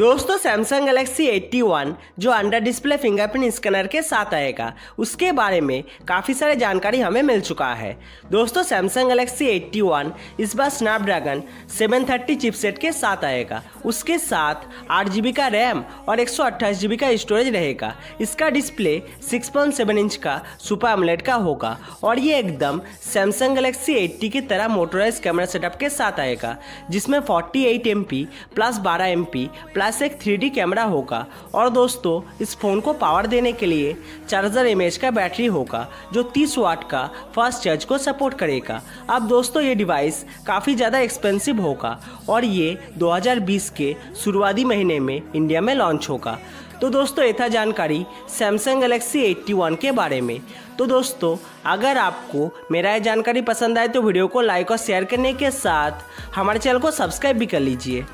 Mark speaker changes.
Speaker 1: दोस्तों Samsung Galaxy 81 जो under display fingerprint scanner के साथ आएगा, उसके बारे में काफ़ी सारे जानकारी हमें मिल चुका है। दोस्तों सैमसंग गैलेक्सी 81 इस बार स्नैपड्रैगन 730 चिपसेट के साथ आएगा। उसके साथ आठ जी का रैम और एक जी का स्टोरेज रहेगा। इसका डिस्प्ले 6.7 इंच का सुपर एमलेट का होगा और ये एकदम सैमसंग गैलेक्सी 80 की तरह मोटराइज कैमरा सेटअप के साथ आएगा, जिसमें 48 एम प्लस 12 एम प्लस पास एक थ्री कैमरा होगा। और दोस्तों, इस फ़ोन को पावर देने के लिए चार्जर इमेज का बैटरी होगा, जो 30 वाट का फास्ट चार्ज को सपोर्ट करेगा। अब दोस्तों, ये डिवाइस काफ़ी ज़्यादा एक्सपेंसिव होगा और ये 2020 के शुरुआती महीने में इंडिया में लॉन्च होगा। तो दोस्तों ये था जानकारी सैमसंग गैलेक्सी 81 के बारे में। तो दोस्तों, अगर आपको मेरा ये जानकारी पसंद आए तो वीडियो को लाइक और शेयर करने के साथ हमारे चैनल को सब्सक्राइब भी कर लीजिए।